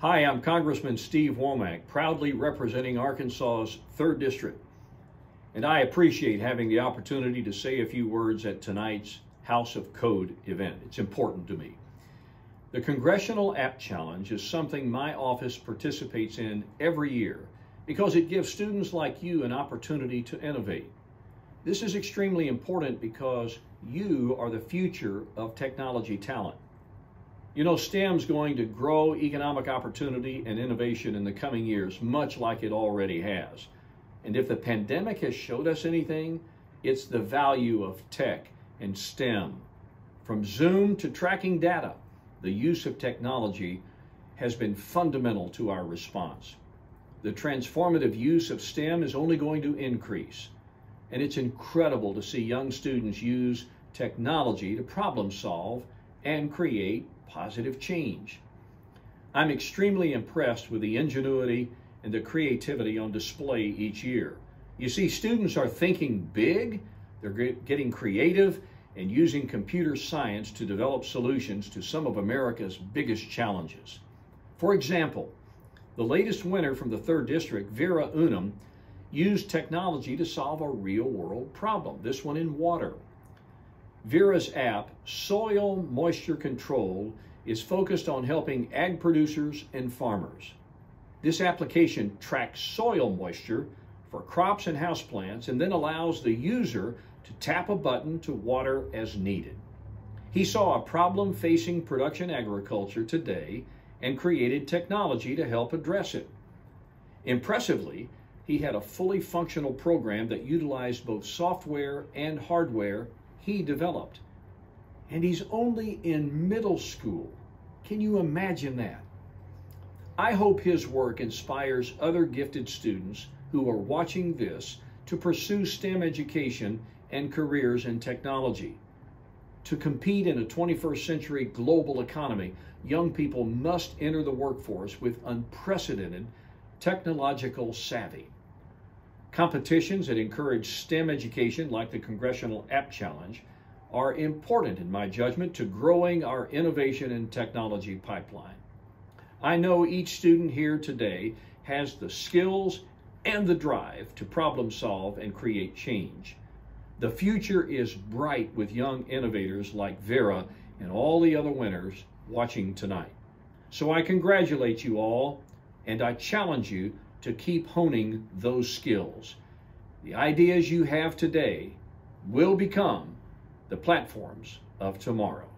Hi, I'm Congressman Steve Womack, proudly representing Arkansas's 3rd District. And I appreciate having the opportunity to say a few words at tonight's House of Code event. It's important to me. The Congressional App Challenge is something my office participates in every year because it gives students like you an opportunity to innovate. This is extremely important because you are the future of technology talent. You know, STEM's going to grow economic opportunity and innovation in the coming years, much like it already has. And if the pandemic has showed us anything, it's the value of tech and STEM. From Zoom to tracking data, the use of technology has been fundamental to our response. The transformative use of STEM is only going to increase. And it's incredible to see young students use technology to problem solve and create positive change. I'm extremely impressed with the ingenuity and the creativity on display each year. You see, students are thinking big, they're getting creative, and using computer science to develop solutions to some of America's biggest challenges. For example, the latest winner from the 3rd District, Vera Unum, used technology to solve a real world problem, this one in water. Vera's app, Soil Moisture Control, is focused on helping ag producers and farmers. This application tracks soil moisture for crops and houseplants and then allows the user to tap a button to water as needed. He saw a problem facing production agriculture today and created technology to help address it. Impressively, he had a fully functional program that utilized both software and hardware he developed. And he's only in middle school. Can you imagine that? I hope his work inspires other gifted students who are watching this to pursue STEM education and careers in technology. To compete in a 21st century global economy, young people must enter the workforce with unprecedented technological savvy. Competitions that encourage STEM education, like the Congressional App Challenge, are important in my judgment to growing our innovation and technology pipeline. I know each student here today has the skills and the drive to problem solve and create change. The future is bright with young innovators like Vera and all the other winners watching tonight. So I congratulate you all and I challenge you to keep honing those skills. The ideas you have today will become the platforms of tomorrow.